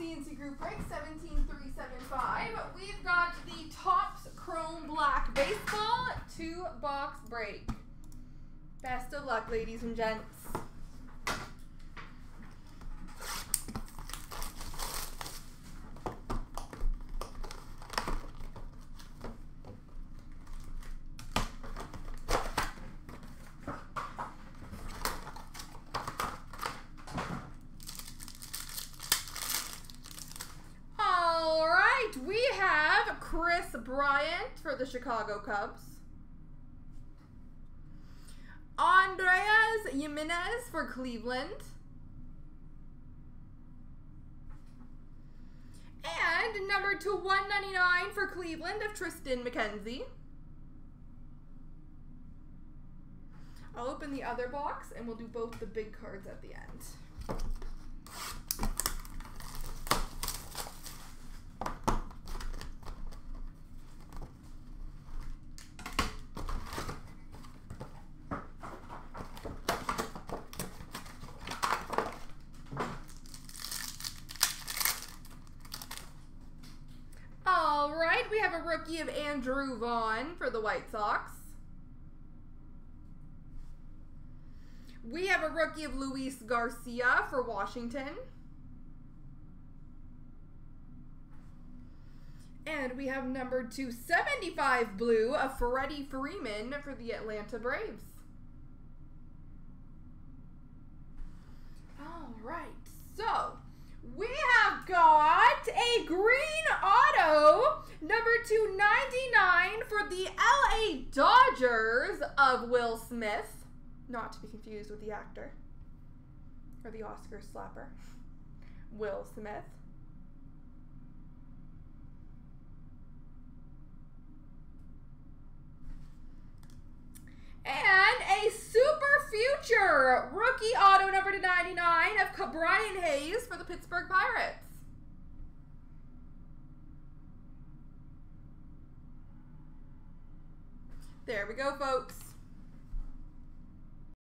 CNC Group Break 17375. We've got the Topps Chrome Black Baseball two box break. Best of luck, ladies and gents. All right, we have Kris Bryant for the Chicago Cubs. Andrés Giménez for Cleveland. And number to 199 for Cleveland of Triston McKenzie. I'll open the other box and we'll do both the big cards at the end. All right, we have a rookie of Andrew Vaughn for the White Sox. We have a rookie of Luis Garcia for Washington. And we have number 275 blue of Freddie Freeman for the Atlanta Braves. All right, so we have got a green number 299 for the LA Dodgers of Will Smith. Not to be confused with the actor or the Oscar slapper, Will Smith. And a super future rookie auto number to 99 of Brian Hayes for the Pittsburgh Pirates. There we go, folks.